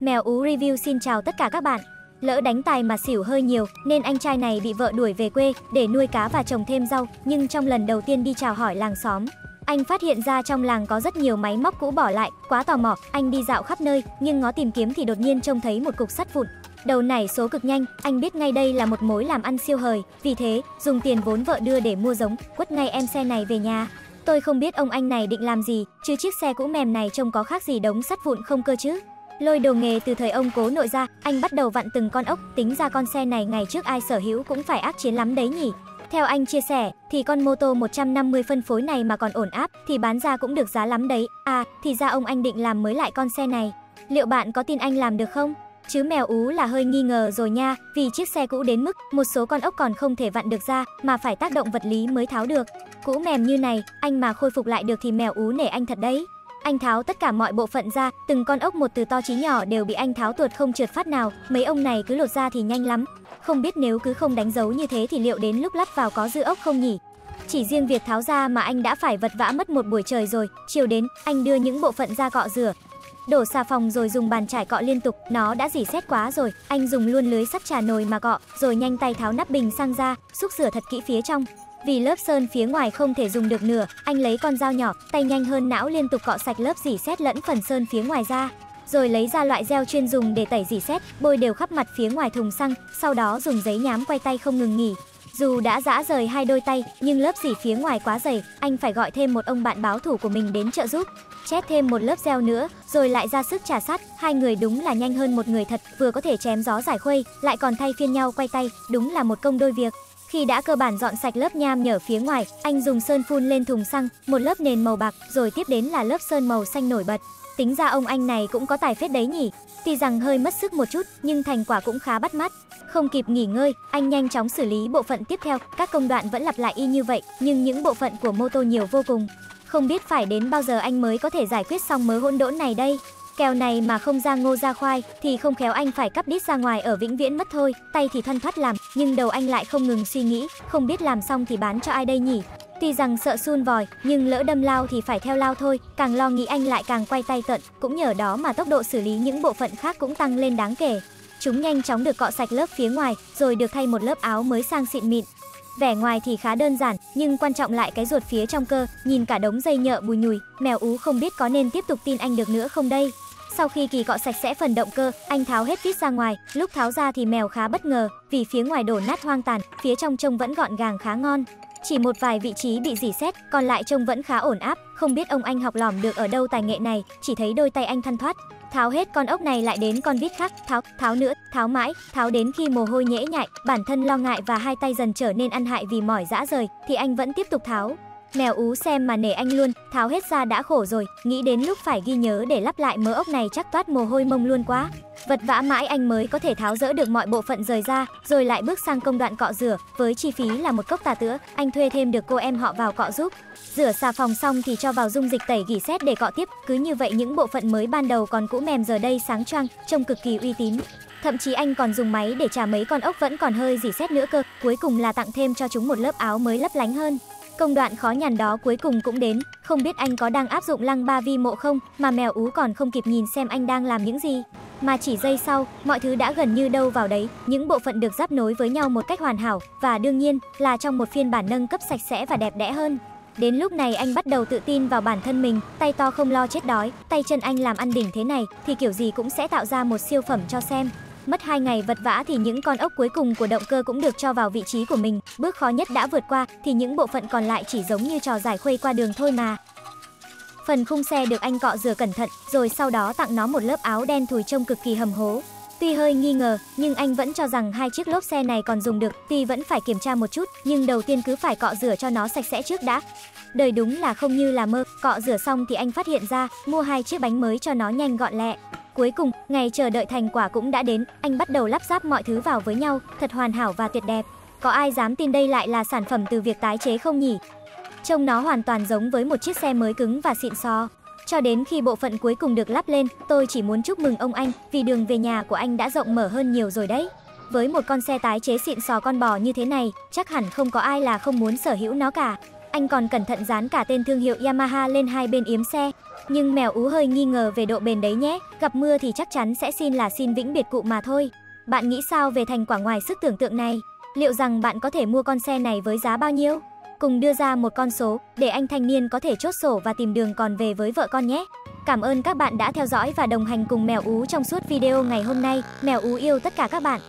Mèo ú review xin chào tất cả các bạn. Lỡ đánh tài mà xỉu hơi nhiều nên anh trai này bị vợ đuổi về quê để nuôi cá và trồng thêm rau, nhưng trong lần đầu tiên đi chào hỏi làng xóm, anh phát hiện ra trong làng có rất nhiều máy móc cũ bỏ lại, quá tò mò, anh đi dạo khắp nơi, nhưng ngó tìm kiếm thì đột nhiên trông thấy một cục sắt vụn. Đầu nảy số cực nhanh, anh biết ngay đây là một mối làm ăn siêu hời, vì thế, dùng tiền vốn vợ đưa để mua giống, quất ngay em xe này về nhà. Tôi không biết ông anh này định làm gì, chứ chiếc xe cũ mềm này trông có khác gì đống sắt vụn không cơ chứ. Lôi đồ nghề từ thời ông cố nội ra, anh bắt đầu vặn từng con ốc, tính ra con xe này ngày trước ai sở hữu cũng phải ác chiến lắm đấy nhỉ. Theo anh chia sẻ, thì con mô tô 150 phân phối này mà còn ổn áp thì bán ra cũng được giá lắm đấy. À, thì ra ông anh định làm mới lại con xe này. Liệu bạn có tin anh làm được không? Chứ mèo ú là hơi nghi ngờ rồi nha, vì chiếc xe cũ đến mức một số con ốc còn không thể vặn được ra mà phải tác động vật lý mới tháo được. Cũ mềm như này, anh mà khôi phục lại được thì mèo ú nể anh thật đấy. Anh tháo tất cả mọi bộ phận ra, từng con ốc một từ to chí nhỏ đều bị anh tháo tuột không trượt phát nào, mấy ông này cứ lột ra thì nhanh lắm. Không biết nếu cứ không đánh dấu như thế thì liệu đến lúc lắp vào có dư ốc không nhỉ? Chỉ riêng việc tháo ra mà anh đã phải vật vã mất một buổi trời rồi, chiều đến, anh đưa những bộ phận ra cọ rửa, đổ xà phòng rồi dùng bàn chải cọ liên tục, nó đã dỉ xét quá rồi, anh dùng luôn lưới sắt trà nồi mà cọ, rồi nhanh tay tháo nắp bình sang ra, xúc rửa thật kỹ phía trong. Vì lớp sơn phía ngoài không thể dùng được nữa, anh lấy con dao nhỏ, tay nhanh hơn não liên tục cọ sạch lớp dỉ xét lẫn phần sơn phía ngoài ra. Rồi lấy ra loại gel chuyên dùng để tẩy dỉ xét, bôi đều khắp mặt phía ngoài thùng xăng, sau đó dùng giấy nhám quay tay không ngừng nghỉ. Dù đã giã rời hai đôi tay, nhưng lớp dỉ phía ngoài quá dày, anh phải gọi thêm một ông bạn báo thủ của mình đến trợ giúp. Chét thêm một lớp gel nữa, rồi lại ra sức trà sát, hai người đúng là nhanh hơn một người thật, vừa có thể chém gió giải khuây, lại còn thay phiên nhau quay tay, đúng là một công đôi việc. Khi đã cơ bản dọn sạch lớp nham nhở phía ngoài, anh dùng sơn phun lên thùng xăng, một lớp nền màu bạc, rồi tiếp đến là lớp sơn màu xanh nổi bật. Tính ra ông anh này cũng có tài phết đấy nhỉ. Tuy rằng hơi mất sức một chút, nhưng thành quả cũng khá bắt mắt. Không kịp nghỉ ngơi, anh nhanh chóng xử lý bộ phận tiếp theo, các công đoạn vẫn lặp lại y như vậy, nhưng những bộ phận của mô tô nhiều vô cùng. Không biết phải đến bao giờ anh mới có thể giải quyết xong mớ hỗn đỗn này đây. Kèo này mà không ra ngô ra khoai thì không khéo anh phải cắp đít ra ngoài ở vĩnh viễn mất thôi. Tay thì thân thoát làm, nhưng đầu anh lại không ngừng suy nghĩ, không biết làm xong thì bán cho ai đây nhỉ? Tuy rằng sợ sun vòi, nhưng lỡ đâm lao thì phải theo lao thôi, càng lo nghĩ anh lại càng quay tay tận, cũng nhờ đó mà tốc độ xử lý những bộ phận khác cũng tăng lên đáng kể. Chúng nhanh chóng được cọ sạch lớp phía ngoài, rồi được thay một lớp áo mới sang xịn mịn. Vẻ ngoài thì khá đơn giản, nhưng quan trọng lại cái ruột phía trong cơ, nhìn cả đống dây nhợ bùi nhùi, mèo ú không biết có nên tiếp tục tin anh được nữa không đây. Sau khi kỳ cọ sạch sẽ phần động cơ, anh tháo hết vít ra ngoài, lúc tháo ra thì mèo khá bất ngờ, vì phía ngoài đổ nát hoang tàn, phía trong trông vẫn gọn gàng khá ngon. Chỉ một vài vị trí bị dỉ xét, còn lại trông vẫn khá ổn áp, không biết ông anh học lỏm được ở đâu tài nghệ này, chỉ thấy đôi tay anh thăn thoát. Tháo hết con ốc này lại đến con vít khác, tháo, tháo nữa, tháo mãi, tháo đến khi mồ hôi nhễ nhại, bản thân lo ngại và hai tay dần trở nên ăn hại vì mỏi dã rời, thì anh vẫn tiếp tục tháo. Mèo ú xem mà nể anh luôn, tháo hết ra đã khổ rồi, nghĩ đến lúc phải ghi nhớ để lắp lại mớ ốc này chắc toát mồ hôi mông luôn quá. Vật vã mãi anh mới có thể tháo dỡ được mọi bộ phận rời ra, rồi lại bước sang công đoạn cọ rửa, với chi phí là một cốc tà tữa, anh thuê thêm được cô em họ vào cọ giúp. Rửa xà phòng xong thì cho vào dung dịch tẩy gỉ sét để cọ tiếp, cứ như vậy những bộ phận mới ban đầu còn cũ mềm giờ đây sáng choang, trông cực kỳ uy tín. Thậm chí anh còn dùng máy để trả mấy con ốc vẫn còn hơi dỉ sét nữa cơ, cuối cùng là tặng thêm cho chúng một lớp áo mới lấp lánh hơn. Công đoạn khó nhằn đó cuối cùng cũng đến, không biết anh có đang áp dụng lăng ba vi mộ không, mà mèo ú còn không kịp nhìn xem anh đang làm những gì. Mà chỉ giây sau, mọi thứ đã gần như đâu vào đấy, những bộ phận được giáp nối với nhau một cách hoàn hảo, và đương nhiên là trong một phiên bản nâng cấp sạch sẽ và đẹp đẽ hơn. Đến lúc này anh bắt đầu tự tin vào bản thân mình, tay to không lo chết đói, tay chân anh làm ăn đỉnh thế này thì kiểu gì cũng sẽ tạo ra một siêu phẩm cho xem. Mất 2 ngày vật vã thì những con ốc cuối cùng của động cơ cũng được cho vào vị trí của mình. Bước khó nhất đã vượt qua thì những bộ phận còn lại chỉ giống như trò giải khuây qua đường thôi mà. Phần khung xe được anh cọ rửa cẩn thận, rồi sau đó tặng nó một lớp áo đen thùi trông cực kỳ hầm hố. Tuy hơi nghi ngờ, nhưng anh vẫn cho rằng hai chiếc lốp xe này còn dùng được, tuy vẫn phải kiểm tra một chút, nhưng đầu tiên cứ phải cọ rửa cho nó sạch sẽ trước đã. Đời đúng là không như là mơ, cọ rửa xong thì anh phát hiện ra, mua hai chiếc bánh mới cho nó nhanh gọn lẹ. Cuối cùng, ngày chờ đợi thành quả cũng đã đến, anh bắt đầu lắp ráp mọi thứ vào với nhau, thật hoàn hảo và tuyệt đẹp. Có ai dám tin đây lại là sản phẩm từ việc tái chế không nhỉ? Trông nó hoàn toàn giống với một chiếc xe mới cứng và xịn sò. Cho đến khi bộ phận cuối cùng được lắp lên, tôi chỉ muốn chúc mừng ông anh vì đường về nhà của anh đã rộng mở hơn nhiều rồi đấy. Với một con xe tái chế xịn sò con bò như thế này, chắc hẳn không có ai là không muốn sở hữu nó cả. Anh còn cẩn thận dán cả tên thương hiệu Yamaha lên hai bên yếm xe. Nhưng mèo ú hơi nghi ngờ về độ bền đấy nhé, gặp mưa thì chắc chắn sẽ xin là xin vĩnh biệt cụ mà thôi. Bạn nghĩ sao về thành quả ngoài sức tưởng tượng này? Liệu rằng bạn có thể mua con xe này với giá bao nhiêu? Cùng đưa ra một con số để anh thanh niên có thể chốt sổ và tìm đường còn về với vợ con nhé. Cảm ơn các bạn đã theo dõi và đồng hành cùng Mèo Ú trong suốt video ngày hôm nay. Mèo Ú yêu tất cả các bạn.